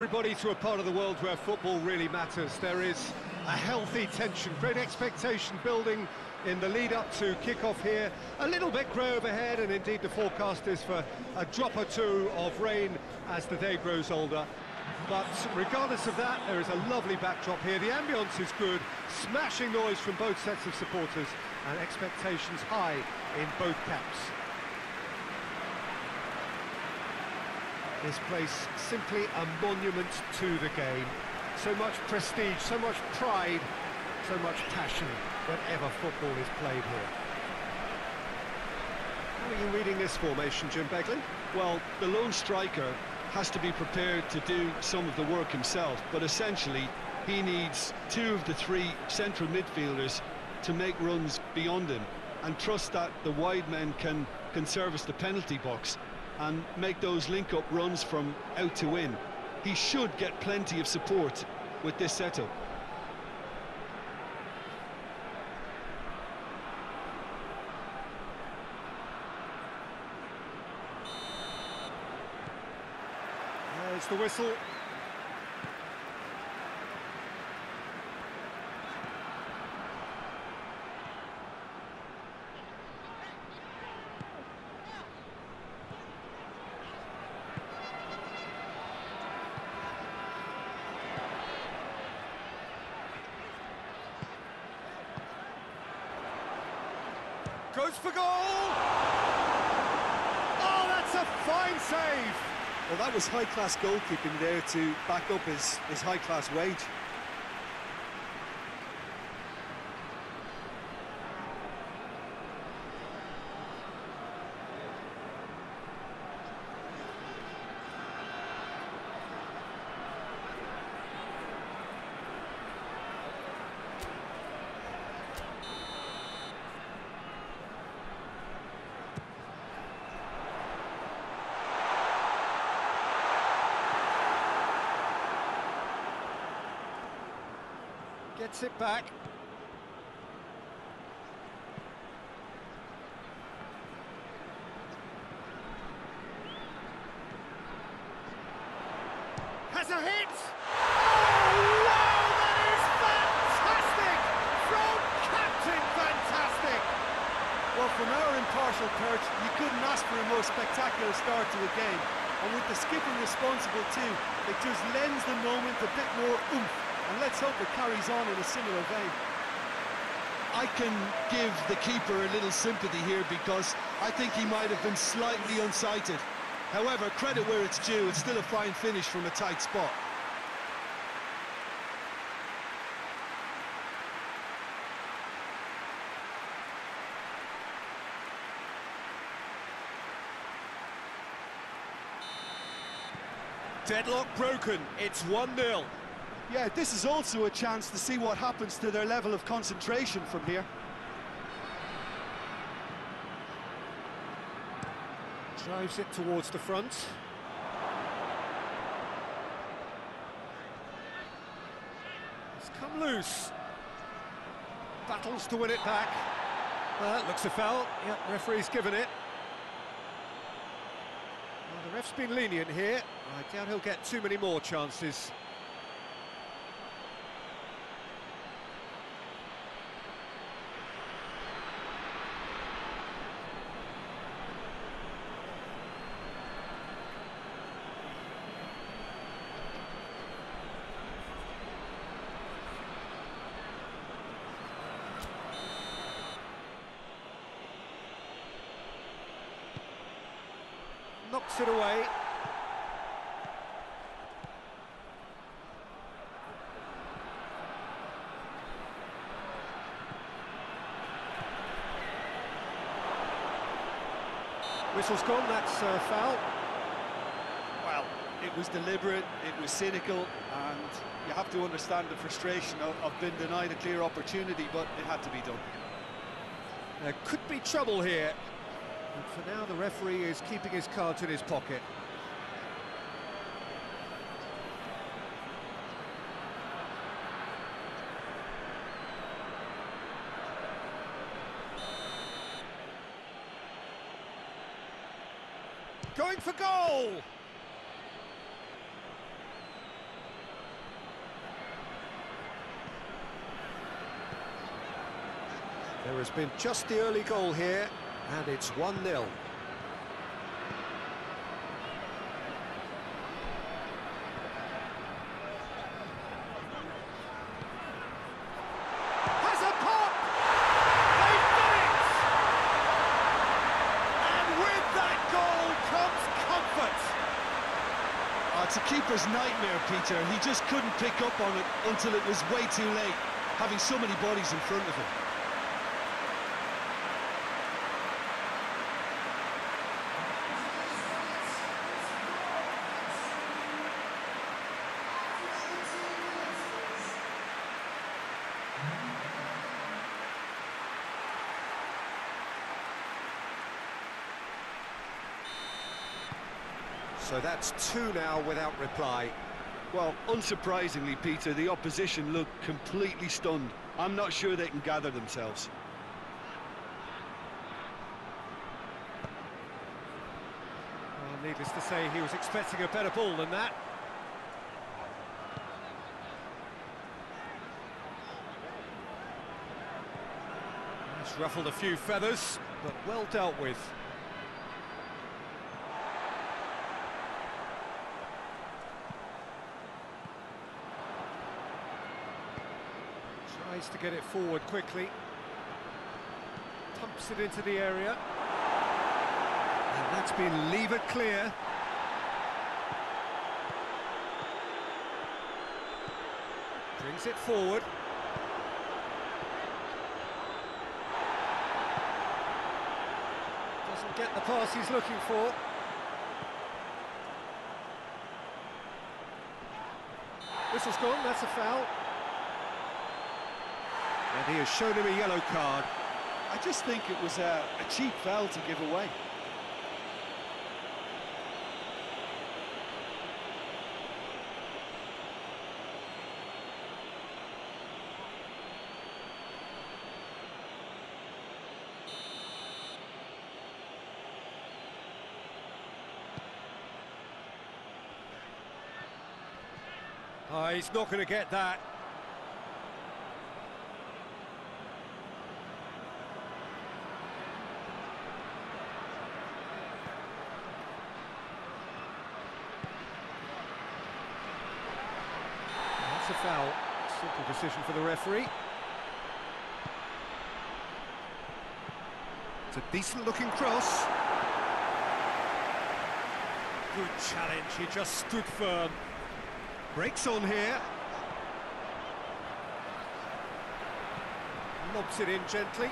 Everybody to a part of the world where football really matters. There is a healthy tension, great expectation building in the lead up to kick-off here. A little bit grey overhead, and indeed the forecast is for a drop or two of rain as the day grows older. But regardless of that, there is a lovely backdrop here. The ambience is good, smashing noise from both sets of supporters, and expectations high in both camps. This place simply a monument to the game. So much prestige, so much pride, so much passion whenever football is played here. How are you reading this formation, Jim Beglin? Well, the lone striker has to be prepared to do some of the work himself, but essentially he needs two of the three central midfielders to make runs beyond him and trust that the wide men can, can service the penalty box and make those link-up runs from out to in. He should get plenty of support with this setup. There's the whistle. Goes for goal! Oh, that's a fine save! Well, that was high-class goalkeeping there to back up his, his high-class wage. Gets it back. Has a hit! Oh, wow, that is fantastic! From Captain Fantastic! Well, from our impartial perch, you couldn't ask for a more spectacular start to a game. And with the skipper responsible too, it just lends the moment a bit more oomph. And let's hope it carries on in a similar vein. I can give the keeper a little sympathy here because I think he might have been slightly unsighted. However, credit where it's due, it's still a fine finish from a tight spot. Deadlock broken, it's 1-0. Yeah, this is also a chance to see what happens to their level of concentration from here. Drives it towards the front. It's come loose. Battles to win it back. That looks a foul. Yeah, referee's given it. Well, the ref's been lenient here. I doubt he'll get too many more chances. Knocks it away. Whistle's gone, that's uh, foul. Well, it was deliberate, it was cynical, and you have to understand the frustration of, of being denied a clear opportunity, but it had to be done. There could be trouble here. And for now, the referee is keeping his cards in his pocket. Going for goal! There has been just the early goal here, and it's 1-0. Has a pop! They've done it! And with that goal comes comfort. Oh, it's a keeper's nightmare, Peter. He just couldn't pick up on it until it was way too late, having so many bodies in front of him. So that's two now without reply. Well, unsurprisingly, Peter, the opposition look completely stunned. I'm not sure they can gather themselves. Well, needless to say, he was expecting a better ball than that. That's ruffled a few feathers, but well dealt with. To get it forward quickly. Pumps it into the area. And that's been levered clear. Brings it forward. Doesn't get the pass he's looking for. Whistle's gone, that's a foul. And he has shown him a yellow card. I just think it was a, a cheap foul to give away. Oh, he's not going to get that. Foul. Simple decision for the referee. It's a decent looking cross. Good challenge, he just stood firm. Breaks on here. Lobs it in gently.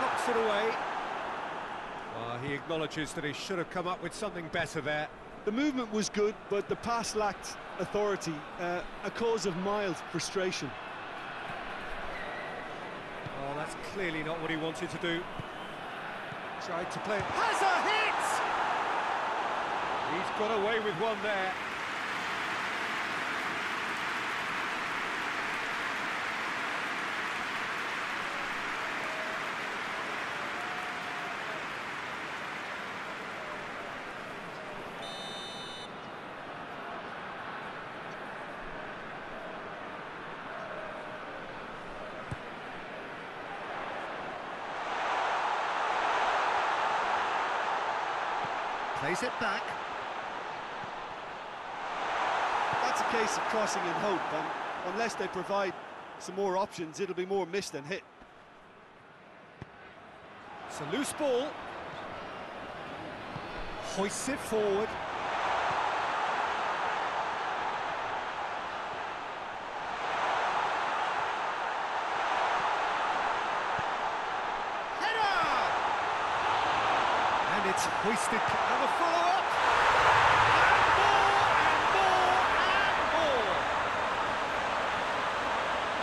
Knocks it away. Ah, he acknowledges that he should have come up with something better there. The movement was good, but the pass lacked authority, uh, a cause of mild frustration. Oh, that's clearly not what he wanted to do. Tried to play it. Has a hit! He's got away with one there. Plays it back. That's a case of crossing in hope, and unless they provide some more options, it'll be more missed than hit. It's a loose ball. Hoists it forward. Header! And it's hoisted. And the follow-up. And more, and more, and more.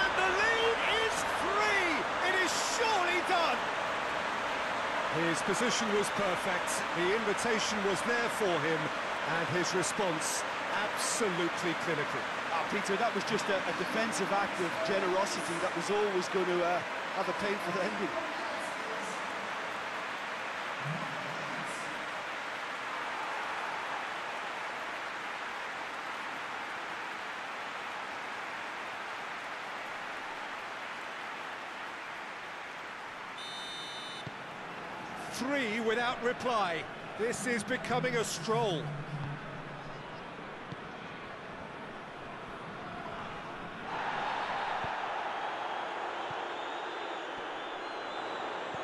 And the lead is three. It is surely done. His position was perfect, the invitation was there for him, and his response absolutely clinical. Ah, Peter, that was just a, a defensive act of generosity that was always going to uh, have a painful ending. Three without reply. This is becoming a stroll.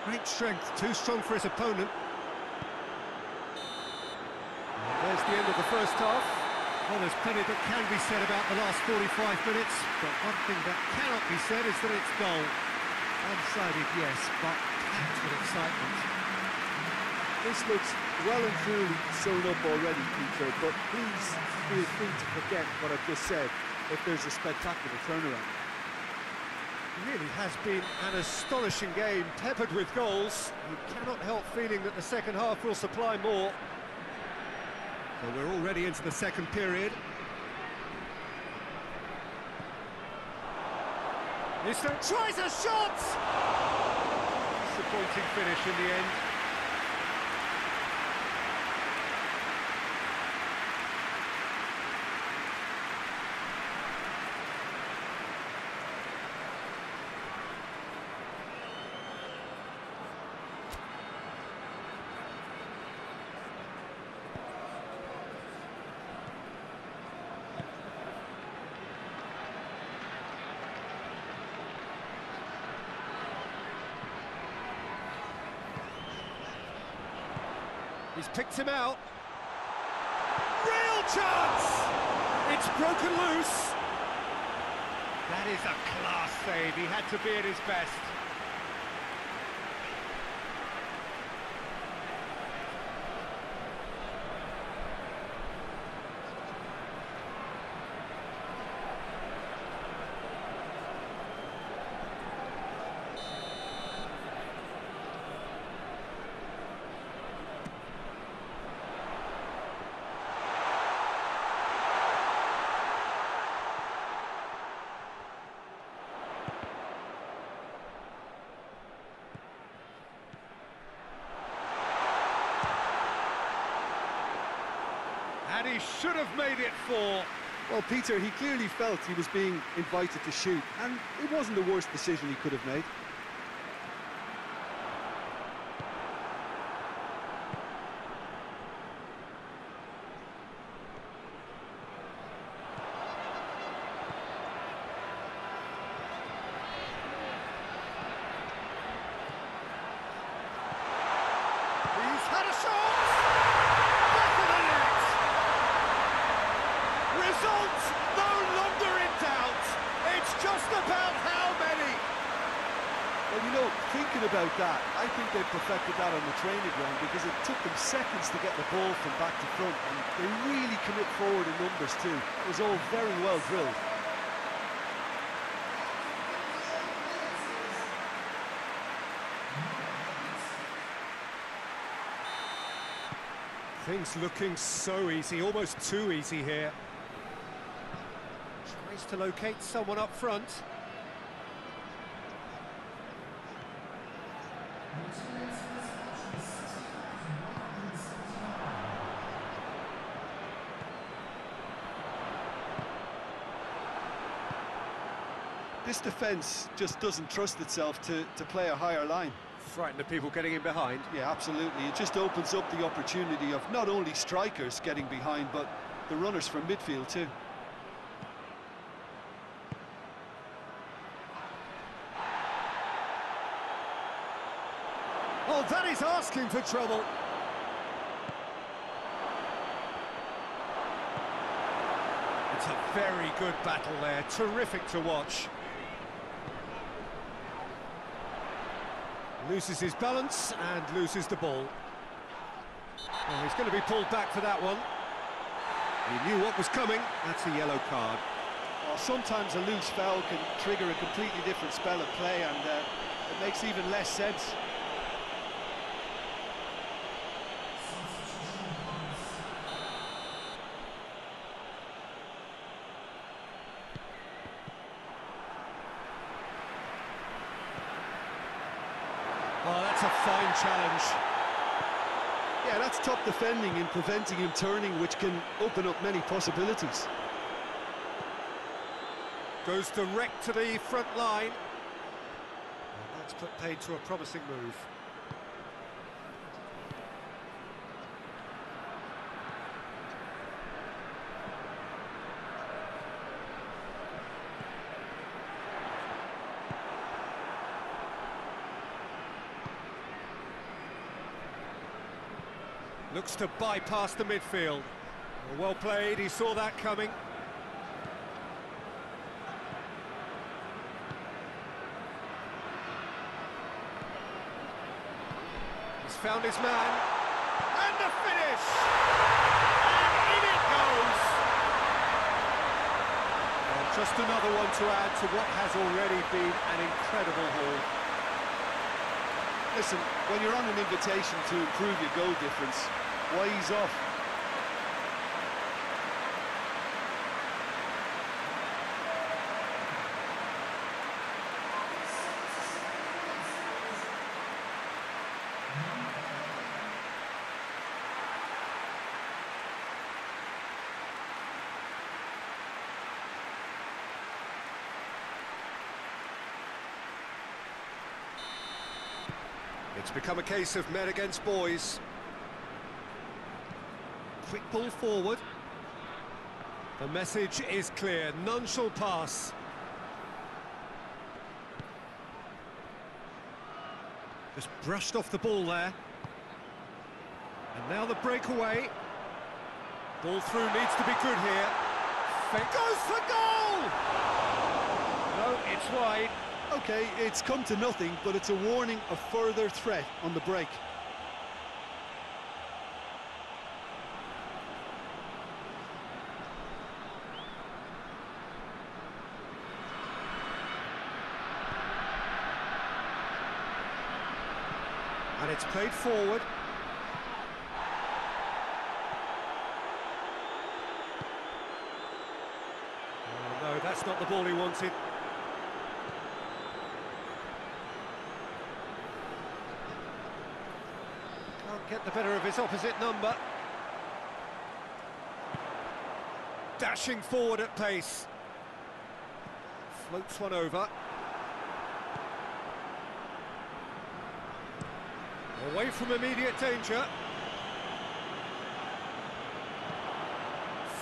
Great strength, too strong for his opponent. There's the end of the first half. Well, there's plenty that can be said about the last 45 minutes, but one thing that cannot be said is that it's dull. Unsided, yes, but packed with excitement. This looks well and truly sewn up already, Peter, but please feel free to forget what I've just said if there's a spectacular turnaround. It really has been an astonishing game, peppered with goals. You cannot help feeling that the second half will supply more. So we're already into the second period. Mister tries a shot! Disappointing finish in the end. Picked him out. Real chance! It's broken loose. That is a class save. He had to be at his best. And he should have made it four. Well, Peter, he clearly felt he was being invited to shoot, and it wasn't the worst decision he could have made. He's had a shot! Back of the net! Result no longer in doubt. It's just about how many. Well, you know, thinking about that, I think they perfected that on the training ground because it took them seconds to get the ball from back to front, and they really commit forward in numbers too. It was all very well drilled. Things looking so easy, almost too easy here. Tries to locate someone up front. This defence just doesn't trust itself to, to play a higher line. Frighten the people getting in behind. Yeah, absolutely. It just opens up the opportunity of not only strikers getting behind, but the runners from midfield too. Oh, that is asking for trouble. It's a very good battle there, terrific to watch. Loses his balance and loses the ball. He's going to be pulled back for that one. He knew what was coming, that's a yellow card. Well, sometimes a loose foul can trigger a completely different spell of play, and uh, it makes even less sense. Oh, that's a fine challenge. Yeah, that's top defending and preventing him turning, which can open up many possibilities. Goes direct to the front line. And that's put paid to a promising move. Looks to bypass the midfield. Well played, he saw that coming. He's found his man. And the finish! And in it goes! Just another one to add to what has already been an incredible haul. Listen, when you're on an invitation to improve your goal difference, ease off? It's become a case of men against boys. Quick ball forward. The message is clear, none shall pass. Just brushed off the ball there. And now the breakaway. Ball through needs to be good here. Fake goes for goal! No, it's wide. Okay, it's come to nothing, but it's a warning of further threat on the break. It's played forward. Oh, no, that's not the ball he wanted. Can't get the better of his opposite number. Dashing forward at pace. Floats one over. Away from immediate danger.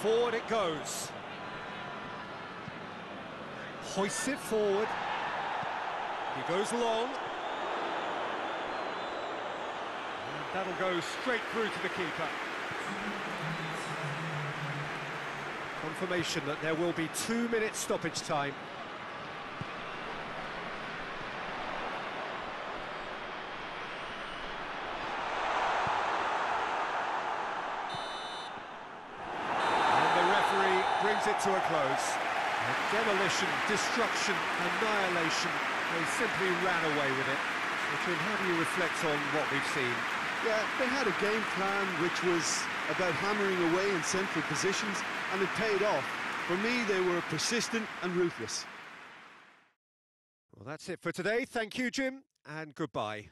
Forward it goes. Hoists it forward. He goes long. And that'll go straight through to the keeper. Confirmation that there will be two minutes stoppage time. And the referee brings it to a close. Demolition, destruction, annihilation. They simply ran away with it. Richard, how do you reflect on what we've seen? Yeah, they had a game plan which was about hammering away in central positions, and it paid off. For me, they were persistent and ruthless. Well, that's it for today. Thank you, Jim, and goodbye.